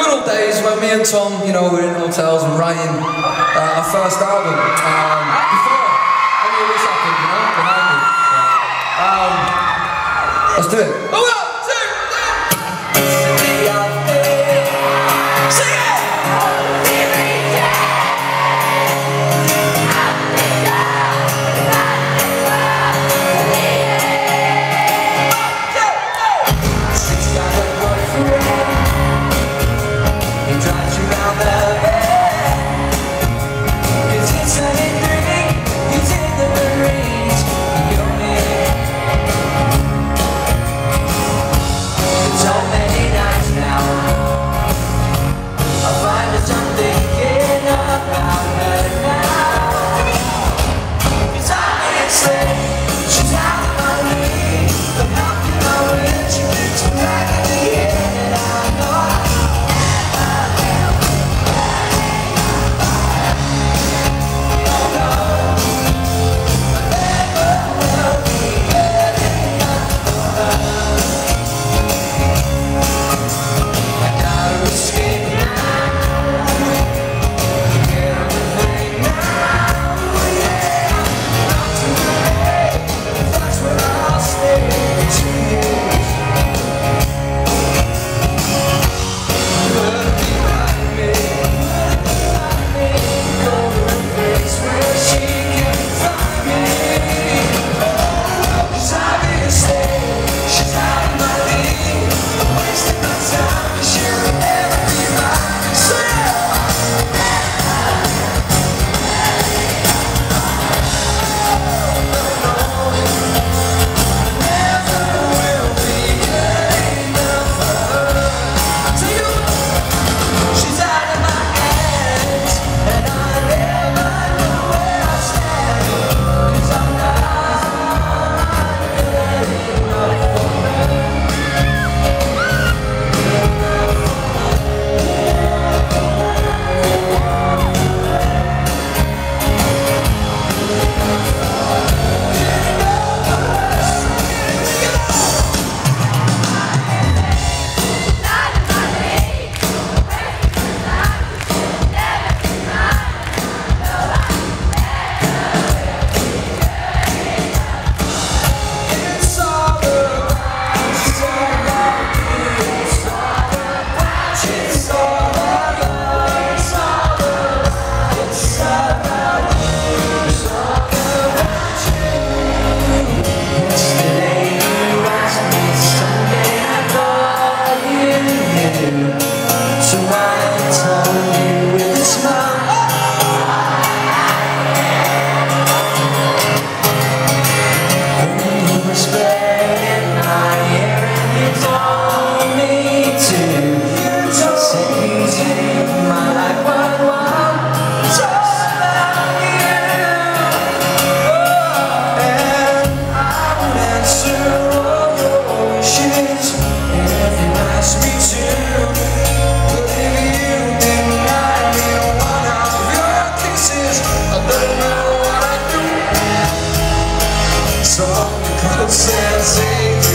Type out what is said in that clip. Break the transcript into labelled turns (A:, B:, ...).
A: good old days when me and Tom, you know, were in hotels and writing uh, our first album. Um, some consensus eh?